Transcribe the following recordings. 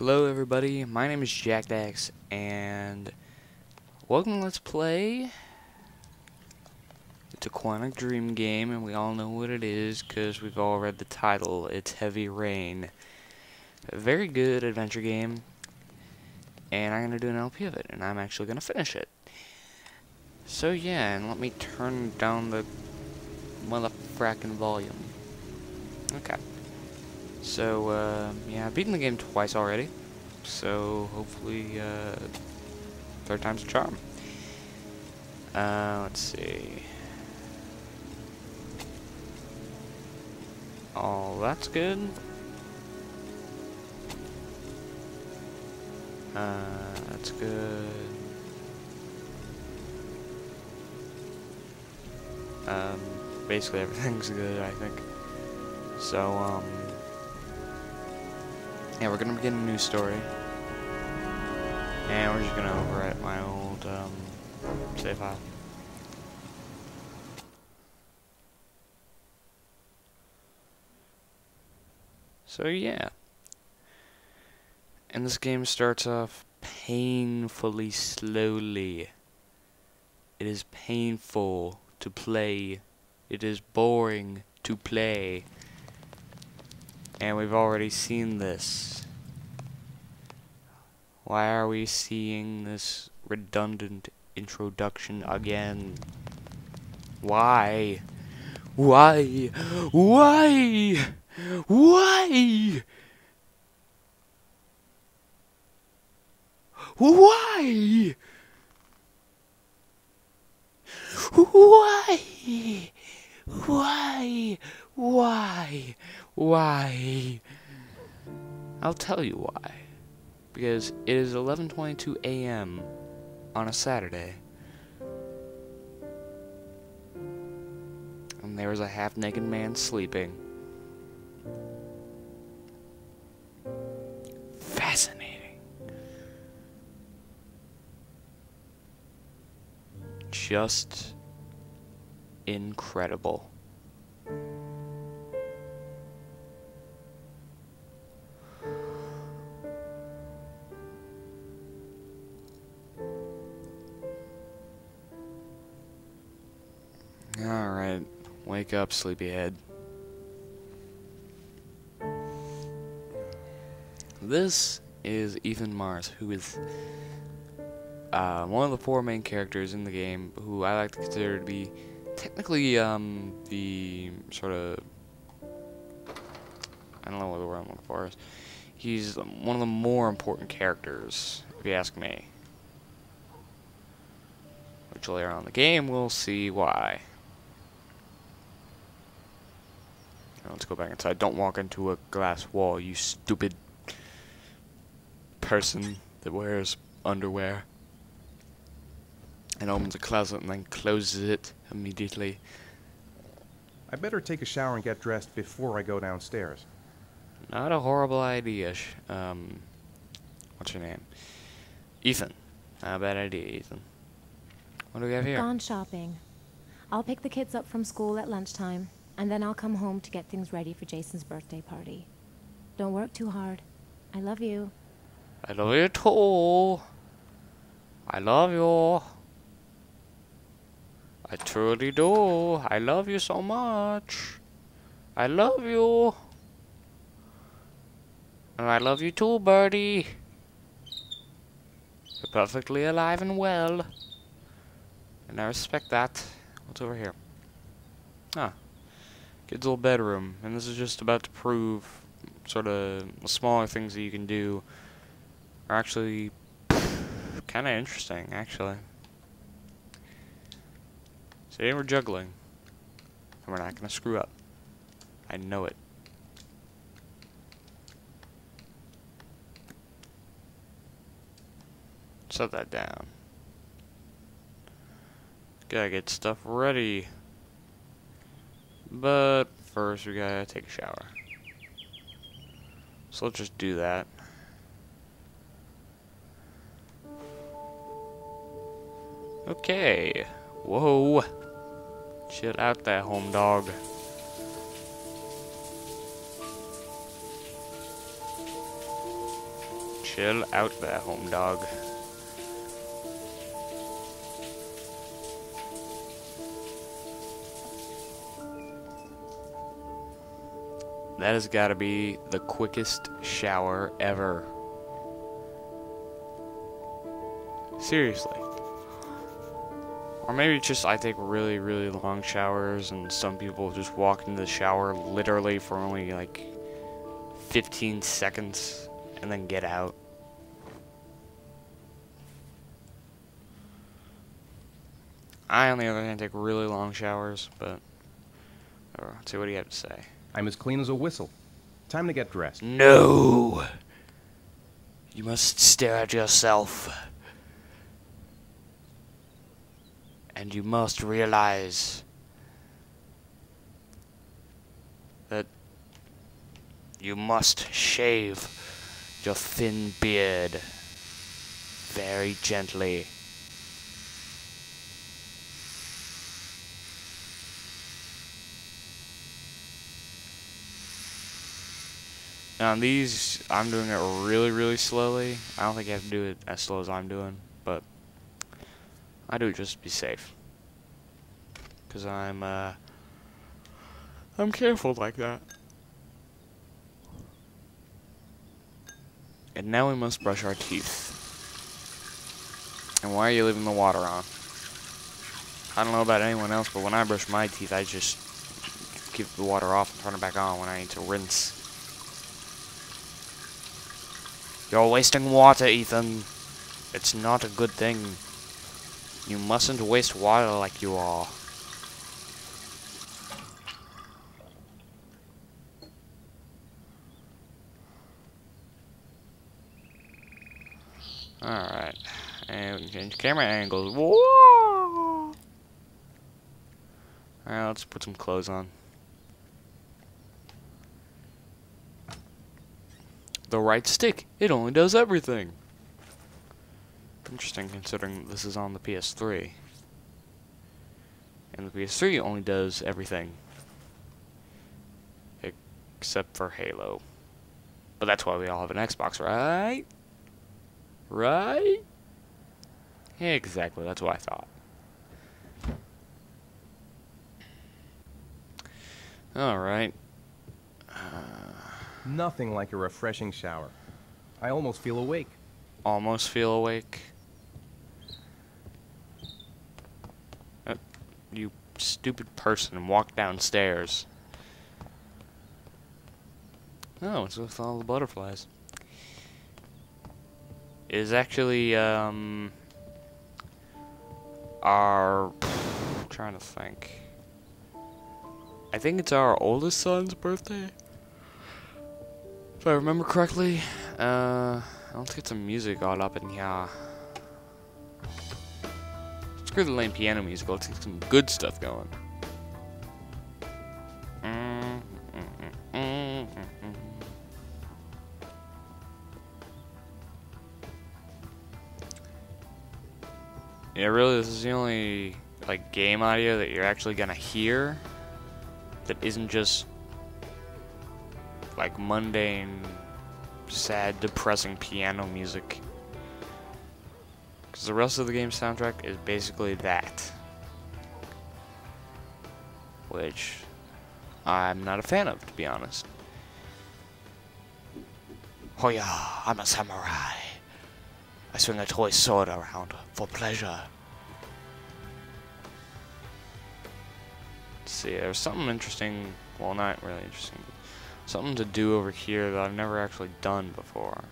Hello everybody, my name is Jak Dax, and welcome Let's Play. It's a Quantic Dream game, and we all know what it is, because we've all read the title. It's Heavy Rain. A very good adventure game, and I'm going to do an LP of it, and I'm actually going to finish it. So yeah, and let me turn down the motherfracking volume. Okay. So, uh, yeah, I've beaten the game twice already. So, hopefully, uh, third time's a charm. Uh, let's see. Oh, that's good. Uh, that's good. Um, basically everything's good, I think. So, um, yeah, we're gonna begin a new story. And we're just gonna overwrite my old, um, save file. So yeah. And this game starts off painfully slowly. It is painful to play. It is boring to play. And we've already seen this. Why are we seeing this redundant introduction again? Why? Why? Why? Why? Why? Why? Why? Why? Why? I'll tell you why. Because it is 11:22 a.m. on a Saturday. And there is a half-naked man sleeping. Fascinating. Just incredible. Alright, wake up, sleepyhead. This is Ethan Mars, who is uh, one of the four main characters in the game, who I like to consider to be technically um, the sort of I don't know what the word I'm looking for is. He's one of the more important characters, if you ask me. Which later on in the game, we'll see why. Now let's go back inside. Don't walk into a glass wall, you stupid person that wears underwear and opens a closet and then closes it immediately. I better take a shower and get dressed before I go downstairs. Not a horrible idea. Um, what's your name? Ethan. Not a bad idea, Ethan. What do we have here? Gone shopping. I'll pick the kids up from school at lunchtime, and then I'll come home to get things ready for Jason's birthday party. Don't work too hard. I love you. I love you too. I love you. I truly do. I love you so much. I love you. And I love you too, Birdie. You're perfectly alive and well. And I respect that. What's over here? Ah. Kid's little bedroom. And this is just about to prove sort of smaller things that you can do are actually kind of interesting, actually. Today we're juggling. And we're not going to screw up. I know it. Set that down. Gotta get stuff ready. But first we gotta take a shower. So let's just do that. Okay. Whoa. Chill out there, home dog. Chill out there, home dog. That has got to be the quickest shower ever. Seriously. Or maybe it's just I take really, really long showers, and some people just walk into the shower literally for only like 15 seconds and then get out. I, on the other hand, take really long showers, but. Or, let's see, what do you have to say? I'm as clean as a whistle. Time to get dressed. No! You must stare at yourself. And you must realize that you must shave your thin beard very gently. Now these, I'm doing it really, really slowly. I don't think you have to do it as slow as I'm doing, but I do it just to be safe. Cause I'm, uh, I'm careful like that. And now we must brush our teeth. And why are you leaving the water on? I don't know about anyone else, but when I brush my teeth, I just keep the water off and turn it back on when I need to rinse. You're wasting water, Ethan. It's not a good thing. You mustn't waste water like you are. Alright. And change camera angles. Whoa! Alright, let's put some clothes on. The right stick. It only does everything. Interesting considering this is on the PS3. And the PS3 only does everything. Except for Halo. But that's why we all have an Xbox, right? Right? Exactly, that's what I thought. Alright. Uh, Nothing like a refreshing shower. I almost feel awake. almost feel awake. Uh, you stupid person, walk downstairs. Oh, it's with all the butterflies. It is actually, um, our, trying to think. I think it's our oldest son's birthday. If I remember correctly, uh, let's get some music all up in here. Screw the lame piano music, let's get some good stuff going. Yeah, really, this is the only like game audio that you're actually gonna hear that isn't just like mundane, sad, depressing piano music. Because the rest of the game's soundtrack is basically that. Which I'm not a fan of, to be honest. Oh yeah, I'm a samurai. I swing a toy sword around for pleasure. Let's see, there's something interesting, well not really interesting, something to do over here that I've never actually done before.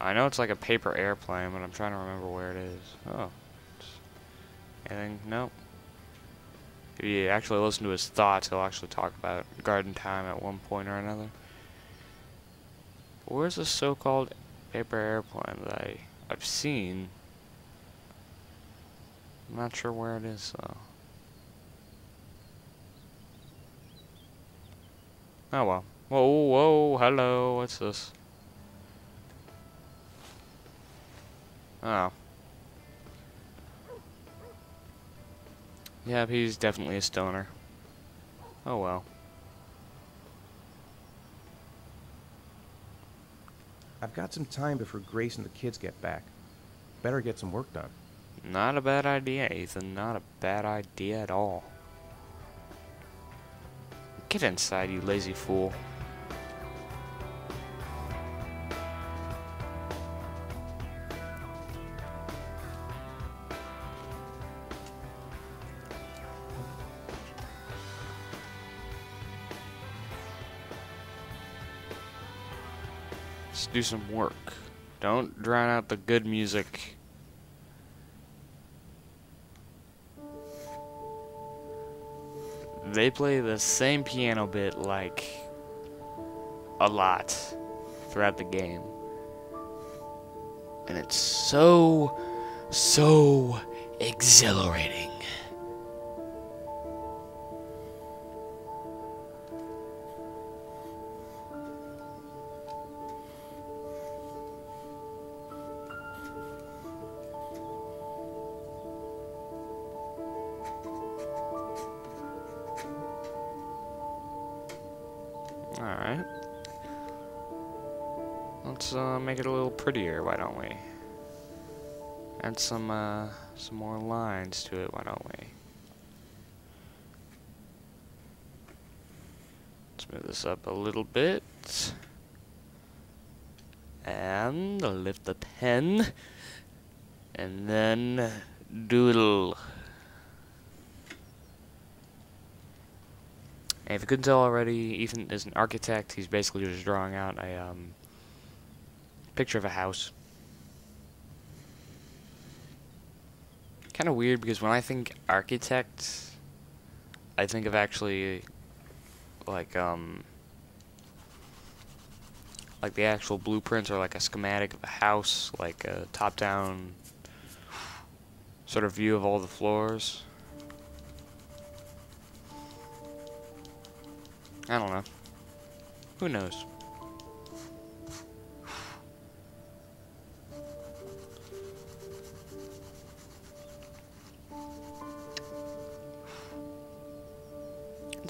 I know it's like a paper airplane, but I'm trying to remember where it is. Oh. Anything? Nope. If you actually listen to his thoughts, he'll actually talk about garden time at one point or another. Where's the so-called paper airplane that I, I've seen? I'm not sure where it is, though. Oh well. Whoa, whoa, hello, what's this? Oh. Yeah, he's definitely a stoner. Oh well. I've got some time before Grace and the kids get back. Better get some work done. Not a bad idea, Ethan. Not a bad idea at all. Get inside, you lazy fool. Let's do some work. Don't drown out the good music. They play the same piano bit like a lot throughout the game. And it's so, so exhilarating. Let's uh, make it a little prettier, why don't we? Add some, uh, some more lines to it, why don't we? Let's move this up a little bit. And lift the pen. And then doodle. And if you couldn't tell already, Ethan is an architect. He's basically just drawing out a um, picture of a house. Kind of weird because when I think architect, I think of actually like um like the actual blueprints or like a schematic of a house, like a top-down sort of view of all the floors. I don't know. Who knows?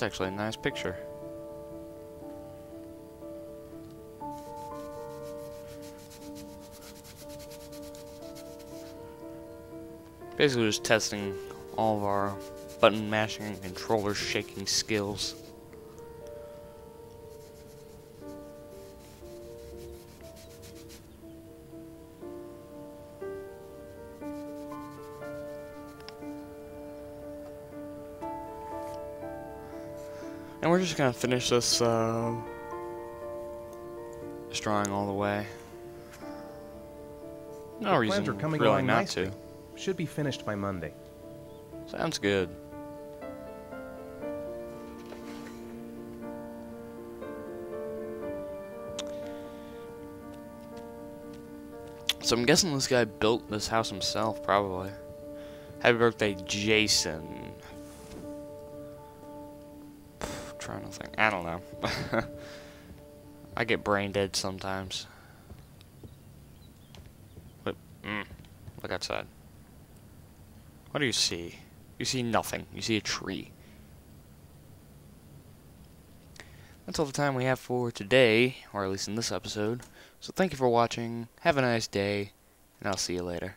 It's actually a nice picture. Basically just testing all of our button mashing and controller shaking skills. Just gonna finish this, uh, drawing all the way. No the reason are coming really not nicely. to. Should be finished by Monday. Sounds good. So I'm guessing this guy built this house himself, probably. Happy birthday, Jason. Trying to think. I don't know. I get brain dead sometimes. But, mm, look outside. What do you see? You see nothing. You see a tree. That's all the time we have for today, or at least in this episode. So thank you for watching, have a nice day, and I'll see you later.